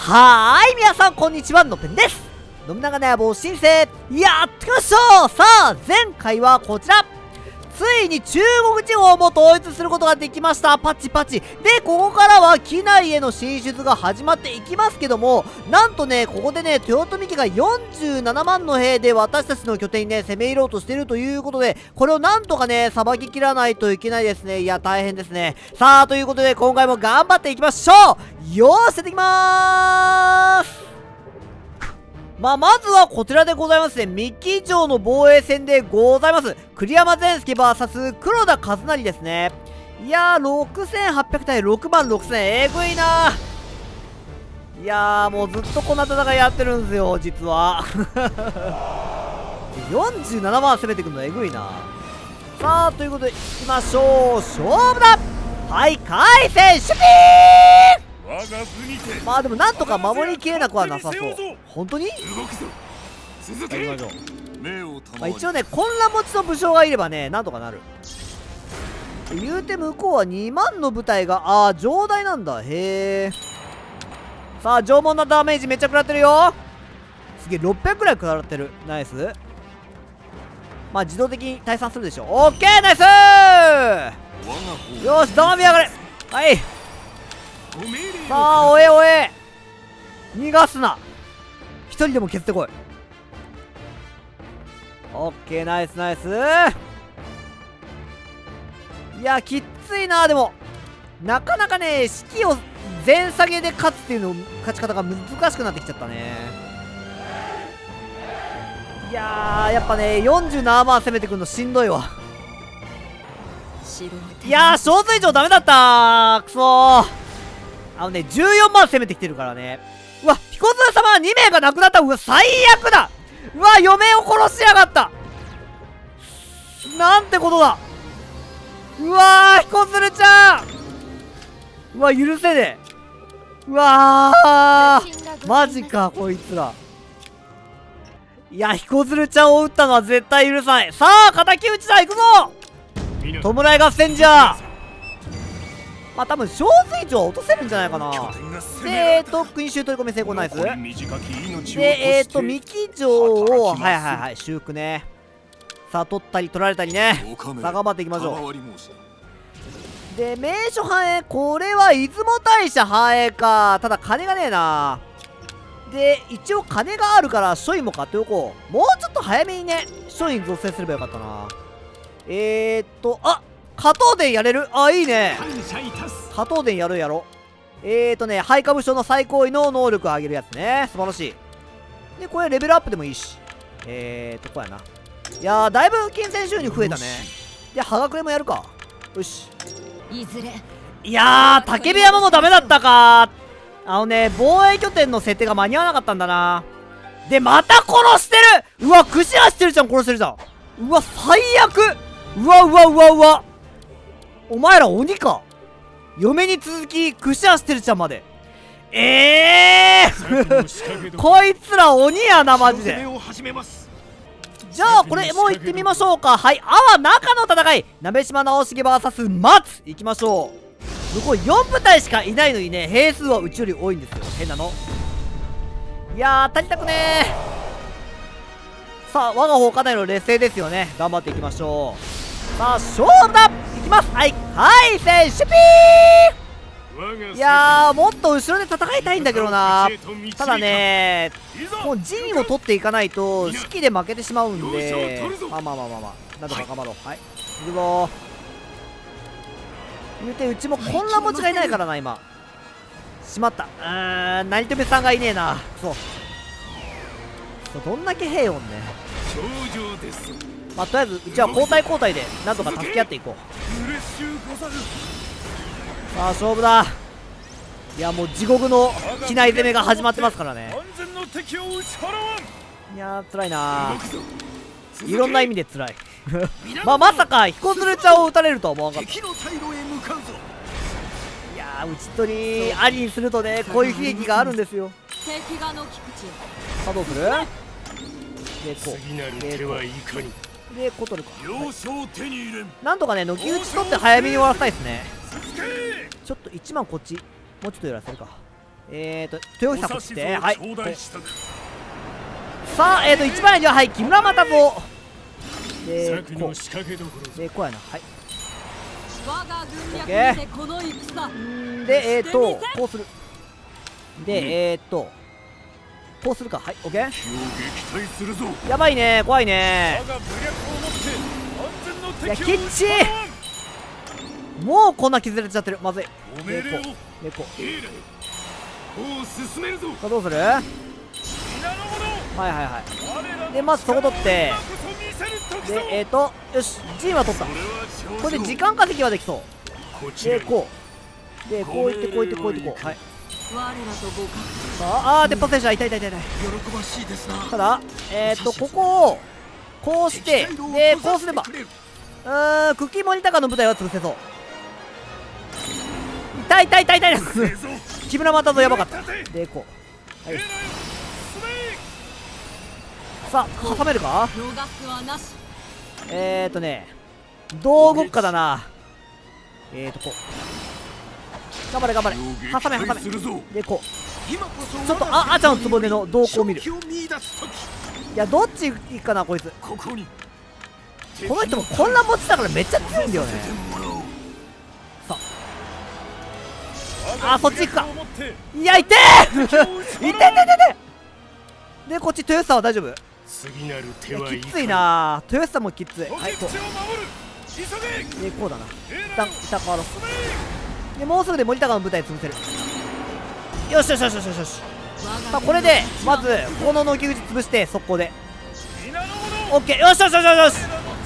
はーい、皆さん、こんにちは、のぺんです。信長の野望申請、やってきましょう。さあ、前回はこちら。ついに中国地方も統一することができました。パチパチ。でここからは機内への進出が始まっていきますけどもなんとねここでね豊臣家が47万の兵で私たちの拠点にね攻め入ろうとしてるということでこれをなんとかねさばききらないといけないですね。いや大変ですね。さあということで今回も頑張っていきましょう。よーしやっていきまーす。まあ、まずはこちらでございますね。三木城の防衛戦でございます。栗山善介 VS 黒田和成ですね。いやー、6800対6万6000。えぐいないやー、もうずっとこんな戦いやってるんですよ、実は。47万攻めてくるのえぐいな。さあ、ということで、いきましょう。勝負だはい、回戦、シュピーンまあでもなんとか守りきれなくはなさそう本当に？やりましょう、まあ、一応ね混乱持ちの武将がいればねなんとかなる。言うて向こうは2万の部隊がああ上代なんだ。へえさあ縄文のダメージめっちゃ食らってるよ。すげえ600くらい食らってる。ナイス。まあ自動的に退散するでしょオッケーナイス。よしダメ上がれ。はい。さあおえおえ。逃がすな一人でも削ってこい。オッケーナイスナイス。いやきっついなでも。なかなかね士気を全下げで勝つっていうの勝ち方が難しくなってきちゃったね。いややっぱね47万攻めてくるのしんどいわ。い。やー小水城ダメだったくそー。あのね、14万攻めてきてるからね。彦綱様2名が亡くなったうわ、最悪だ。うわ、嫁を殺しやがった。なんてことだ。うわー、彦鶴ちゃん。うわ、許せねえ。うわーマジか、こいつら。いや、彦鶴ちゃんを撃ったのは絶対許さない。さあ、敵討ちだ行くぞ。弔い合戦じゃまあ多分小水城は落とせるんじゃないかな。でえっ、ー、と国衆取り込み成功ナイス。でえっ、ー、と三木城をはいはいはい修復ね。さあ取ったり取られたりね。さあ頑張っていきましょう。で名所繁栄これは出雲大社繁栄か。ただ金がねえな。で一応金があるから書院も買っておこう。もうちょっと早めにね書院造成すればよかったな。えー、っとあ加藤伝やれる？あいいね。加藤伝やるやろ。えーとね配下武将の最高位の能力を上げるやつね。素晴らしい。でこれレベルアップでもいいし。えーとこうやな。いやーだいぶ金銭収入増えたね。で葉隠れもやるか。よし。いずれ。いやー竹部山もダメだったか。あのね防衛拠点の設定が間に合わなかったんだな。でまた殺してる！うわ串刺してるじゃん殺してるじゃん。うわ最悪！うわうわうわうわお前ら鬼か。嫁に続き串足してるちゃんまで。ええー、こいつら鬼やなマジで。じゃあこれもう行ってみましょうか。はい阿波中の戦い。鍋島直重 VS 松行きましょう。向こう4部隊しかいないのにね兵数はうちより多いんですよ。変なの。いやー足りたくねさあ我が方かなりの劣勢ですよね。頑張っていきましょう。さあ勝負だきます。はい。はい選手ピー。いやもっと後ろで戦いたいんだけどな。ただねもう陣を取っていかないと士気で負けてしまうんで。まあまあまあまあまあ。なんとか頑張ろう。はい。行くぞ。言うてうちも混乱持ちがいないからな今。しまった。うーん成留さんがいねえな。そう。どんだけ兵音ねまあとりあえずうちは交代交代でなんとか助け合っていこう。さあ勝負だ。いやもう地獄の機内攻めが始まってますからね。いやー辛いないろんな意味で辛い。まあまさか彦鶴ちゃんを撃たれるとは思わなかった。いやー打ち取りありにするとねこういう悲劇があるんですよ。さあどうする？でこうでこうでコトルか、はい、なんとかね軒打ち取って早めに終わらせたいですね。ちょっと1万こっち。もうちょっとやらせるか。えーと豊久さんこっちで。はい。さあえーと一番にははい木村又蔵で策こう。でこうやな。はい。我が軍略にてこの戦。んでえーとこうする。でえーとこうするか。はいオッケー。やばいね。怖いね。いやきっち打ちもうこんな削れちゃってる。まずい。おめでをでこうでこう兵来。もう進めるぞ。さあどうする？はいはいはい。でまずそこ取って。でえーとよし陣は取った。これで時間稼ぎはできそう。でこう。でこういってこういってこういってこう。はいさああー鉄砲戦車痛い痛い痛いただえー、っとここをこうしてでこうすればうーんクッキーモニタカの部隊は潰せそう。痛い痛い痛い痛い。せぞ木村又蔵やばかった。でこう。はい。さあ挟めるか？えー、っとねどう動くかだな。えー、っとこう頑張れ頑張れ。挟め挟め。でこ今こそちょっとああちゃんのつぼねの動向を見る。いやどっち行くかなこいつ。この人も混乱持ちだからめっちゃ強いんだよね。させてもらおうあ。そっち行くか。いや痛え痛い痛い痛い痛いでこっち豊洲さんは大丈夫？次なるい手はいやきついな豊洲さんもきつい。おはいこう。でこうだな。一旦一旦変わろうでもうすぐで森高の舞台潰せる。よしよしよしよしよし。さあこれでまずこの軒口潰して速攻で。オッケー。よしよしよしよし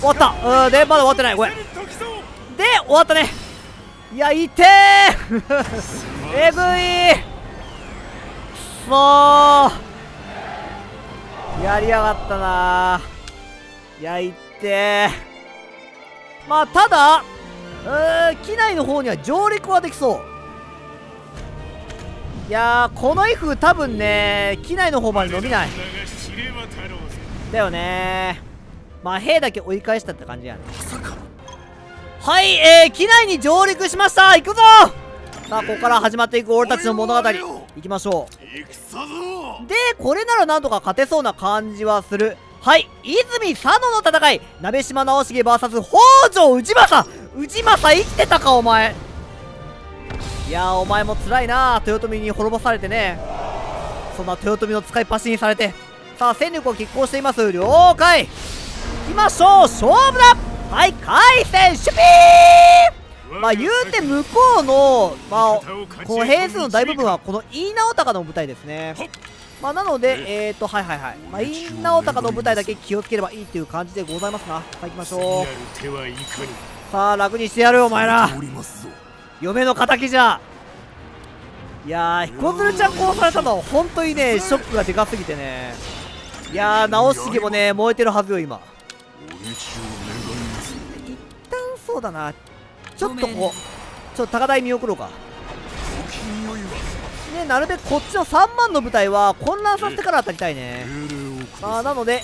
終わった。うんでまだ終わってない。ごめん。見せる時ぞで終わったね。いやいてーえぐい。くそーやりやがったな。ーいやいってーまあただうーん機内の方には上陸はできそう。いやーこの F 多分ね機内の方まで伸びない。だよね。まあ兵だけ追い返したって感じやね。はい、えー、機内に上陸しました。行くぞ。さあ、ここから始まっていく俺たちの物語。行きましょう。で、これならなんとか勝てそうな感じはする。はい、泉佐野の戦い。鍋島直重 VS 北条氏政氏政生きてたか、お前。いやー、お前も辛いな。豊臣に滅ぼされてね。そんな豊臣の使いっ走りにされて。さあ、戦力を拮抗しています。了解。行きましょう。勝負だ。はい回戦守備。まあ言うて向こうのまあこの兵数の大部分はこの飯直高の舞台ですね。まあなのでえ。ーとはいはいはい。まあ飯直高の舞台だけ気をつければいいっていう感じでございますな。さあ行きましょうさあ楽にしてやるよお前ら。嫁の敵じゃ。いやー彦鶴ちゃん殺されたのは本当にねショックがでかすぎてね。いやー直重もね燃えてるはずよ今。一旦そうだな。ちょっとこうちょっと高台見送ろうか。ねなるべくこっちの3万の部隊は混乱させてから当たりたいね。あなので、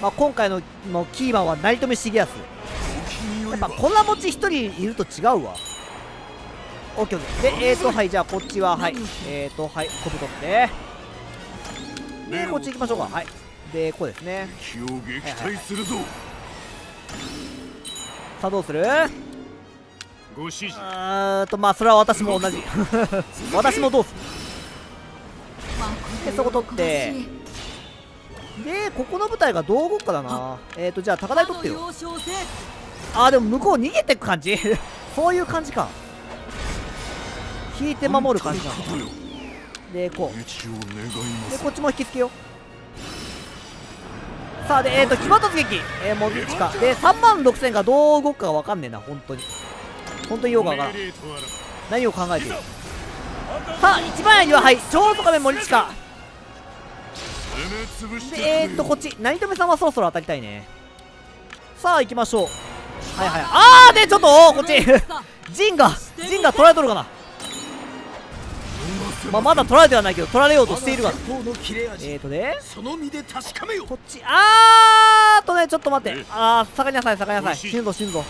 まあ、今回ののキーマンは成富重康やっぱ混乱持ち1人いると違うわ。オッケーオッケー。でえーとはいじゃあこっちははい。えーとはいコブ取って。でこっち行きましょうか。はい。でこうですね。敵を撃退するぞ。さあどうする？ご指示。うーんとまあそれは私も同じ。私もどうすでそこ取って。るでここの部隊がどう動くかだな。えーとじゃあ高台取ってよよ少せあでも向こう逃げてく感じ？そういう感じか。引いて守る感じなのでこう。でこっちも引きつけよう。さあでえーと騎馬突撃。えー、もう一か。で3万6000がどう動くかが分かんねえな本当に。本当によくわからん。何を考えている？さあ一番やにははい超速め森近。でえー、っとこっち。成富さんはそろそろ当たりたいね。さあ行きましょう。はいはい。あーでちょっとこっち。陣が陣が取られとるかな。まあ、まだ取られてはないけど取られようとしているが。えーとね。その身で確かめよこっち。あーっとねちょっと待って。あー下がりなさい下がりなさい。死ぬぞ死ぬぞ。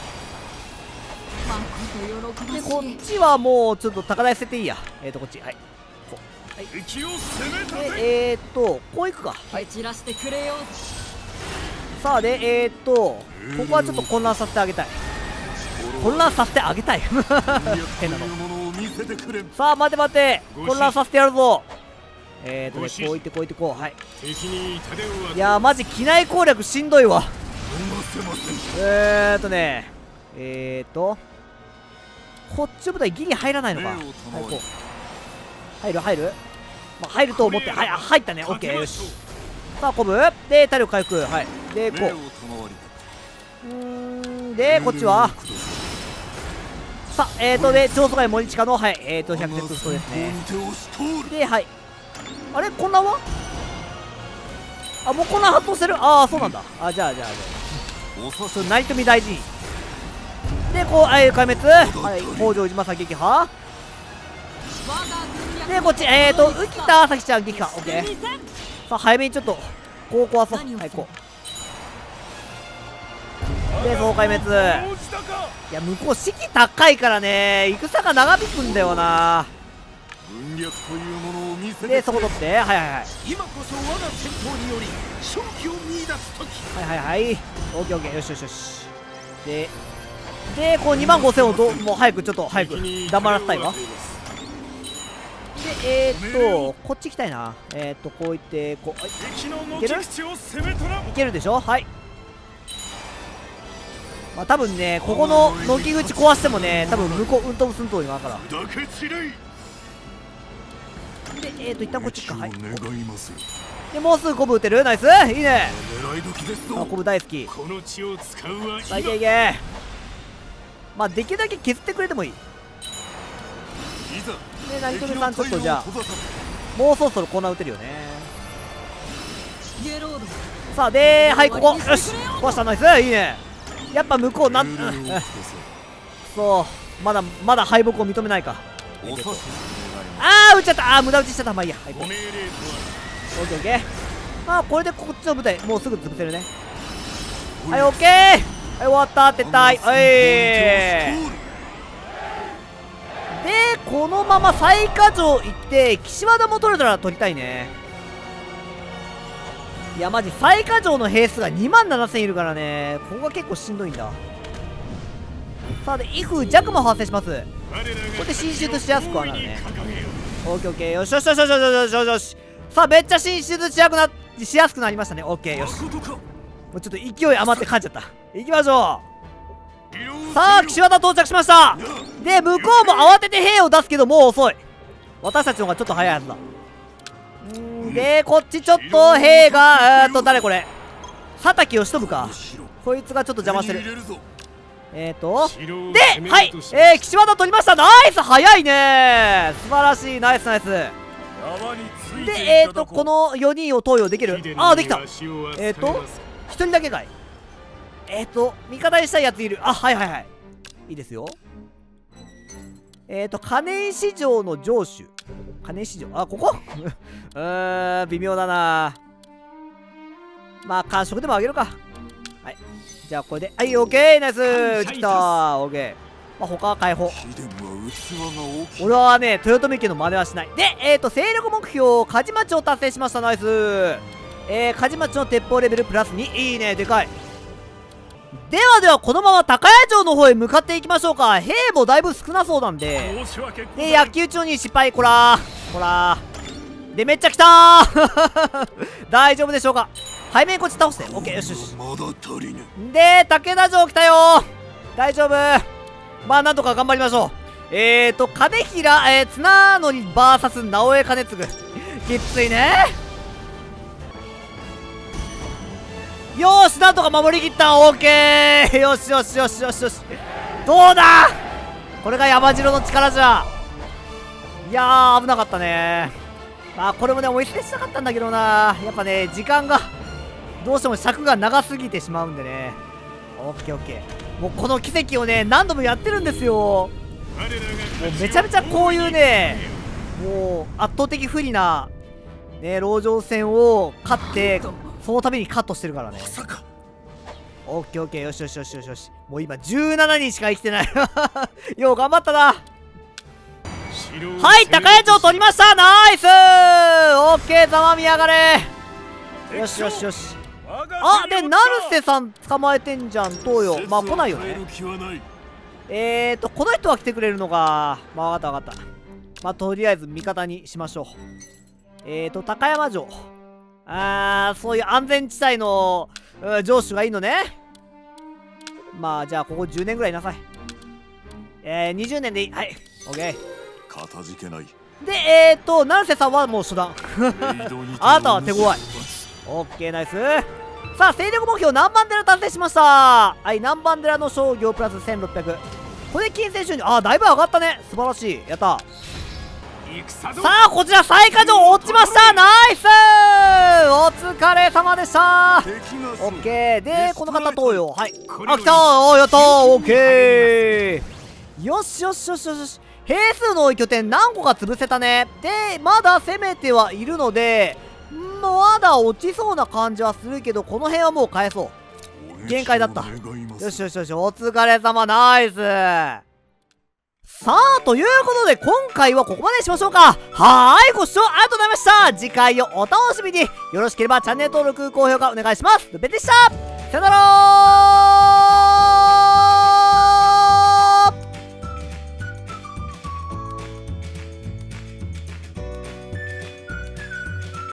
でこっちはもうちょっと高台捨てていいや。えーとこっち。はい。こ敵を攻めたて。でえー、っとこういくか。はい蹴散らしてくれよさあでえー、っとここはちょっと混乱させてあげたい。混乱させてあげたい。変なの。さあ待て待て。混乱させてやるぞ。えー、っとねこういってこういってこう。はい。いやーマジ機内攻略しんどいわ。えーっとねえーっとこっちの部隊ギリ入らないのか。はいこう。入る入る。まあ入ると思って。はいあ入ったね。オッケー。よしさあコブで体力回復。はい。でこょううん。りでこっちは。さいさあえーとで超疎外森近のはい。えーと100セットストですね。ではい。あれ混乱は？あもう混乱発動してる？ああそうなんだ。あじゃあじゃあじゃあ。成富大事にでこうあえー壊滅。はい。北条島佐撃破。でこっちえーと浮田咲ちゃん撃破。オッケーさあ早めにちょっとこう壊そう。はいこう。で総壊滅。いや向こう士気高いからね。戦が長引くんだよな。軍略というものを見せてでそこ取って。はいはいはい。今こそ我が戦闘により勝機を見出す時。はいはいはい。オッケーオッケー。よしよしよし。ででこう2万5000をどうもう早くちょっと早く黙らせたいわでえー、っとこっち行きたいな。えー、っとこういってこうはい。ける？目口を攻めとらいけるでしょ？はい。まあ多分ねここの軒口壊してもね多分向こううんともすんと今からだけちれいでえー、っと一旦こっちか。はい。でもうすぐコブ打てる？ナイス！いいね！あぞ。コブ大好き。この血を使うはいけいけ。まあできるだけ削ってくれてもいいいざで成富さんちょっとじゃあ。もうそろそろコーナー打てるよね。さあではいここ。よし。壊した。ナイス。いいね。やっぱ向こうなん そう。まだまだ敗北を認めないか。あー打っちゃった。あー無駄打ちしちゃった。まあいいや。はいオッケーオッケー。まあこれでこっちの舞台もうすぐ潰せるね。ははいオッケー。はい終わった。撤退はい。でこのまま最下城行って岸和田も取れたら取りたいね。いやマジ最下城の兵数が2万7000いるからね。ここが結構しんどいんだ。さあで威風弱も発生します。これで進出しやすくはなるね。OKOK よしよしよしよしよしよしよしよし。さあめっちゃ進出しやくなしやすくなりましたね。オッケー。よし。もうちょっと勢い余って帰じちゃった。行きましょう。さあ岸和田到着しました。で向こうも慌てて兵を出すけどもう遅い。私たちの方がちょっと早いはずだ。でこっちちょっと兵がえーっと誰これ？佐竹義信か。こいつがちょっと邪魔してる。えーっとではい。えー、岸和田取りました。ナイス！早いね素晴らしい。ナイスナイス。でてえーっとこの4人を投与できる。ああできた。えーと1人だけかい。えっ、ー、と味方にしたいやついる。あはいはいはい。いいですよえっ、ー、と金石城の城主金石城あここ？うーん微妙だな。まあ完食でもあげるか。はい。じゃあこれで。はいオッケーナイス。打ちたオッケーまあ他は解放。俺はね豊臣家の真似はしない。でえっ、ー、と勢力目標梶町を達成しました。ナイス。えー、梶町の鉄砲レベルプラス2いいねでかいではではこのまま高谷城の方へ向かっていきましょうか。兵もだいぶ少なそうなんで。で野球中に失敗。こらこらでめっちゃ来たー。大丈夫でしょうか。背面こっち倒して。オッケー。よしよし。で武田城来たよ大丈夫。まあなんとか頑張りましょう。えーと金平、えー、綱則 VS 直江兼次。きついねよーしなんとか守りきった。オーケーよしよしよしよしよし。どうだ？これが山城の力じゃ。いやー危なかったね。まあこれもねお見せしたかったんだけどな。やっぱね時間がどうしても尺が長すぎてしまうんでね。オッケーオッケーもうこの奇跡をね何度もやってるんですよ。もうめちゃめちゃこういうねもう圧倒的不利なね籠城戦を勝ってそのためにカットしてるからね。まさか。オッケーオッケー。よしよしよしよし。よしもう今17人しか生きてない。よう頑張ったな。はい高谷城取りました。ナイス。れざまみやがれ。よしよしよし。あで成瀬さん捕まえてんじゃん。東洋まあ来ないよね。えーとこの人は来てくれるのかまあ分かった分かった。まあとりあえず味方にしましょう。えーと高山城あーそういう安全地帯の城主がいいのね。まあじゃあここ10年ぐらいいなさい。えー、20年でいい。はい OK かたじけない。でえーと成瀬さんはもう初段。あなたは手強い。OK ナイス。さあ勢力目標何番寺達成しました。はい何番寺の商業プラス1600これ金銭収入あだいぶ上がったね。素晴らしい。やったさあこちら最下城落ちましたナイス！お疲れ様でした。オッケー。でこの方東洋はい。あ来た。おやったオッケー。よしよしよしよし。兵数の多い拠点何個か潰せたね。でまだ攻めてはいるのでまだ落ちそうな感じはするけどこの辺はもう返そう。限界だった。よしよしよし。お疲れ様。ナイスさあ、ということで今回はここまでにしましょうか。はーい、ご視聴ありがとうございました。次回をお楽しみに。よろしければチャンネル登録、高評価お願いします。ルペでしたさよなら